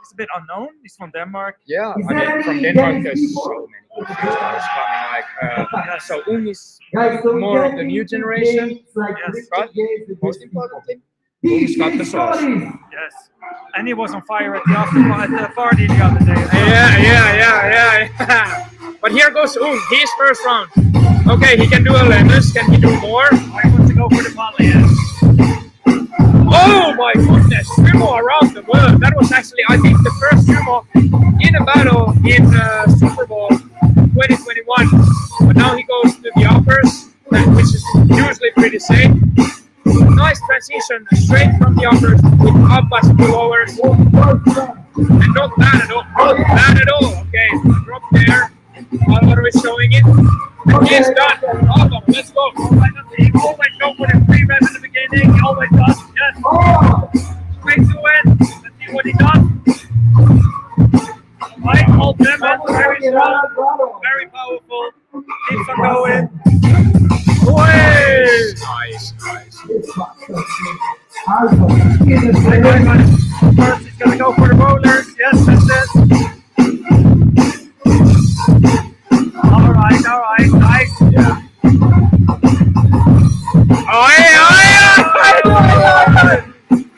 he's a bit unknown. He's from Denmark. Yeah, I mean, from Denmark, there's so many good freestyles coming. Like, uh, so Ung is more of the new generation. games Yes, but most different importantly, people. Ung's got the sauce. Yes, and he was on fire at the after at the party the other day. as well. Yeah, yeah, yeah, yeah. but here goes Ung, his first round. Okay, he can do a Lemus. Can he do more? I want to go for the volley. Yes. Oh my goodness, sumo around the world. That was actually, I think, the first sumo in a battle in uh, Super Ball 2021. But now he goes to the uppers, which is usually pretty safe. Nice transition straight from the uppers with uppers to lowers. And not bad at all. Not bad at all. Okay, drop there. Alvaro is showing it. And he done. Alvaro, let's go. Always go for the free rev in the beginning. He always does. On going. Away! Nice, nice. Right, right, right. First, he's gonna go for the rollers. Yes, that's it. All right, all right, nice. Yeah. Oh, yeah, oh, yeah.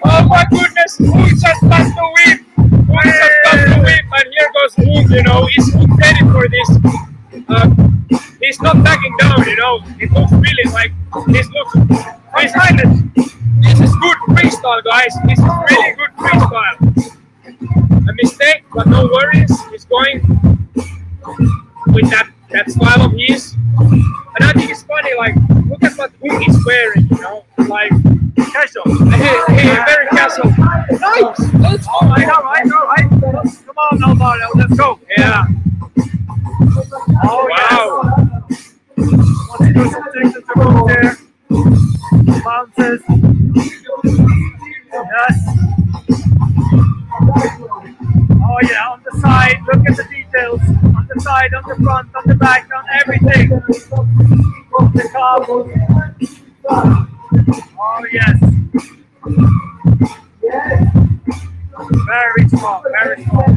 oh my goodness, Ung just passed the whip. Ung uh, just passed the whip, and here goes Ung, you know, he's Ung ready for this. He's not backing down, you know. It looks really like this looks he's silent. This is good freestyle, guys. This is really good freestyle. A mistake, but no worries. He's going with that that style of his. And I think it's funny, like, look at what Ung is wearing, you know? Like, Casual. hey, hey, very casual. Nice! Let's All right, all right, all right. Come on, Alvaro, let's go. Yeah. There. Bounces. Yes. Oh, yeah, on the side. Look at the details. On the side, on the front, on the back, on everything. The cup. Oh, yes. Very strong, very strong.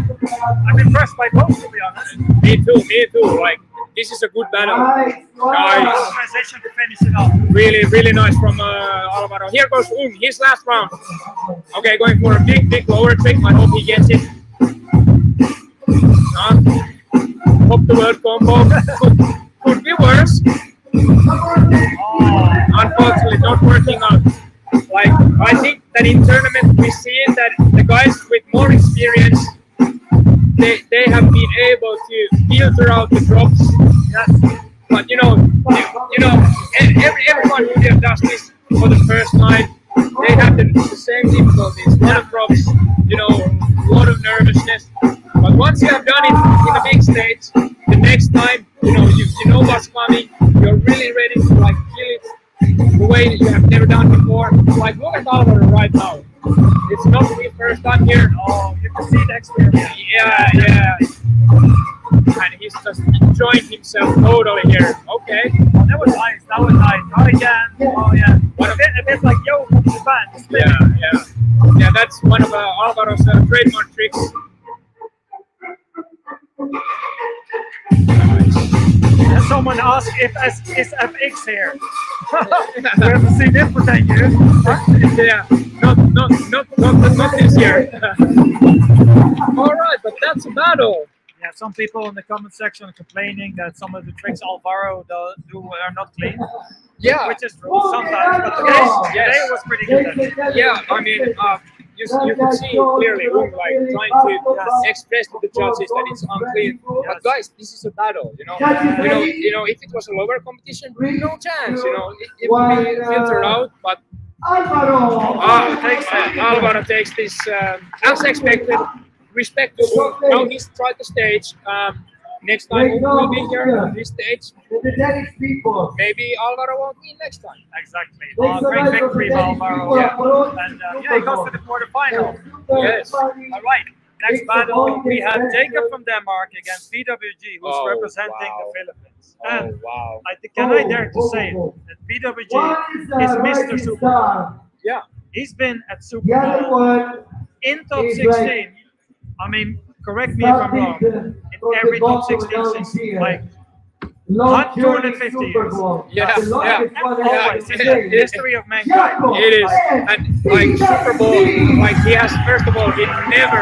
I'm impressed by both, to be honest. Me too, me too. Like, this is a good battle. Nice. Nice. Transition to finish it off. Really, really nice from uh, Alvaro. Here goes Ung, his last round. Okay, going for a big, big lower trick. I hope he gets it. Uh, hope the world combo could, could be worse. Oh, Unfortunately, not working out. Like, I think that in tournament we see that the guys with more experience, they, they have been able to filter out the drops. But you know, you, you know, every, everyone who just does this for the first time, they have the, the same difficulties. A lot of drops, you know, a lot of nervousness. But once you have done it in a big stage, the next time, you know, you, you know what's coming. You're really ready to like kill it the way that you have never done before. Like look at Alvaro right now. It's not his first time here. Oh, you can see the experience. Yeah, yeah. And he's just enjoying himself totally here. Okay. Oh, that was nice. That was nice. Oh, yeah. Oh, yeah. What a bit, a bit like yo from Japan. Yeah, yeah. Yeah, that's one of uh, Alvaro's uh, trademark tricks. Someone asked if S is FX here. we haven't seen it for 10 years. yeah, not not not not, not this year. All right, but that's a battle. Yeah, some people in the comment section are complaining that some of the tricks Alvaro does do are not clean, Yeah, which is true sometimes. But today, Yes. today was pretty good. at it. yeah. I mean, uh, you, you can see clearly Ung like trying to express to the judges that it's unclean. But guys, this is a battle. You know, you know, you know. If it was a lower competition, no chance. You know, it, it would be filtered out. But Alvaro. Ah, takes uh, Alvaro takes this um, as expected. Respect to Ung. Now he's tried the stage. Um, next time will be here on this stage. The Danish people. Maybe Alvaro won't win next time. Exactly. Uh, great victory, Alvaro. Yeah. And uh, yeah, he goes to the quarterfinals. Yes. All right. Next battle, we have Jacob from Denmark against PWG, who's Oh, representing wow. the Philippines. Oh, and wow! I think, can I dare to say it, that PWG is Mr. Super Ball. Yeah, He's been at Super The Bowl in top 16. like I mean, correct me if I'm wrong. In every top 16 season, like Long 250 years. Bowl. Yeah, The longest yeah, one yeah, ever in the history of mankind. It is, and like Super Ball, like he has first of all, he never